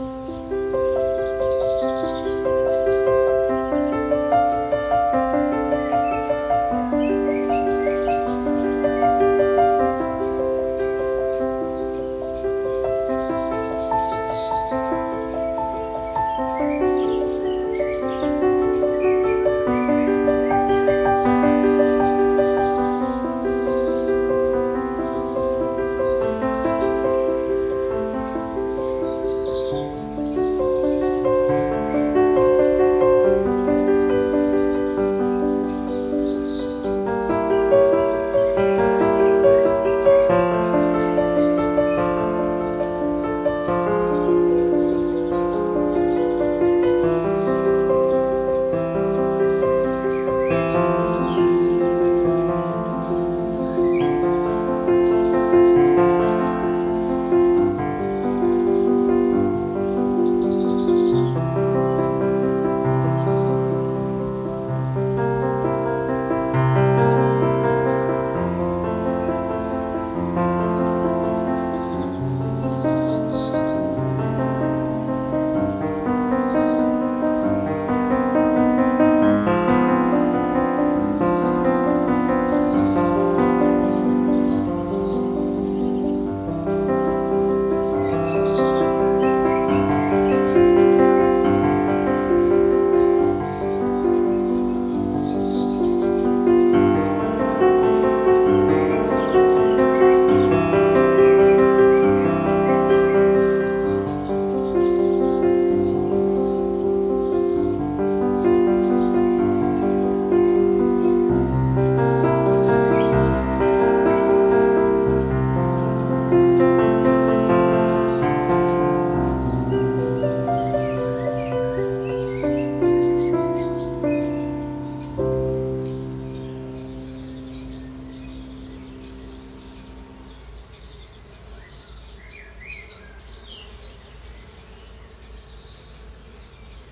Mm-hmm.